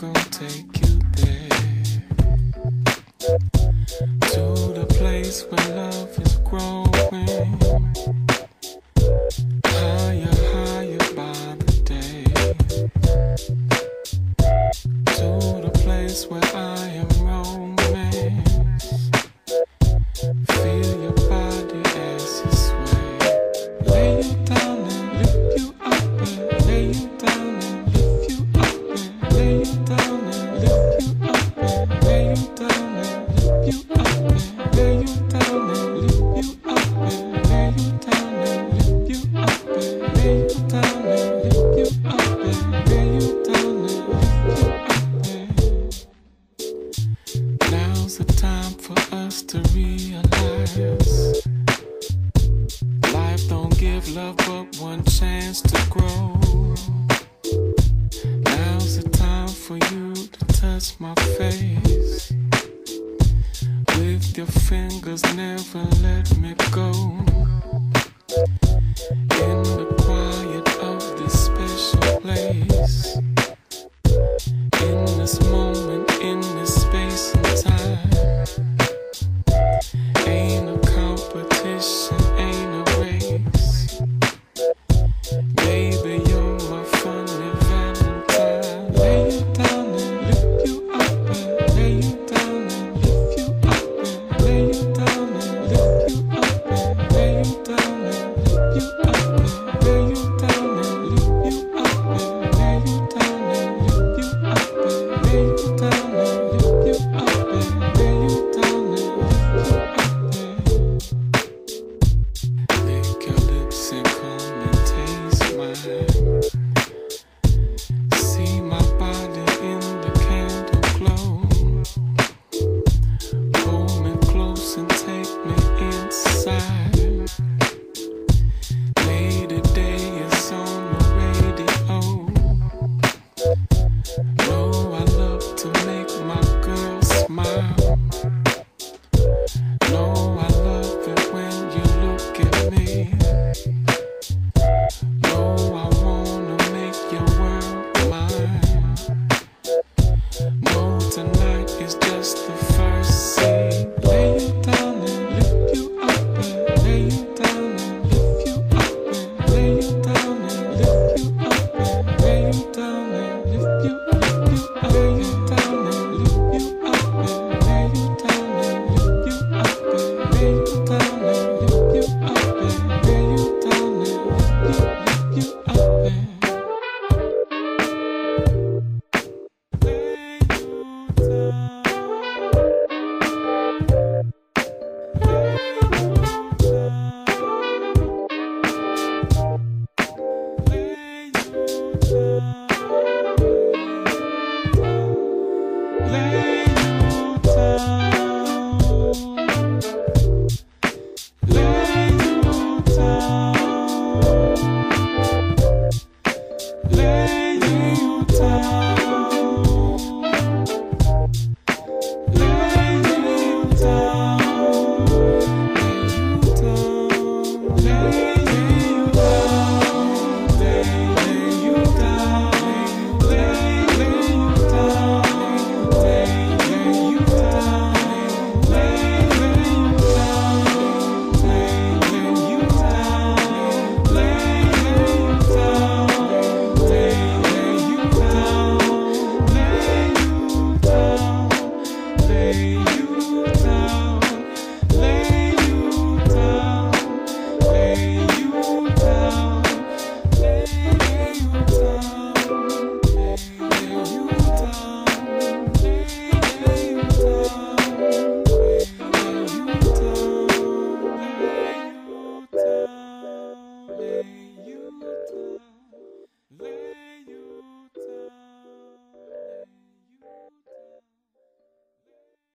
gonna take but one chance to grow. Now's the time for you to touch my face. With your fingers, never let me go. In the day.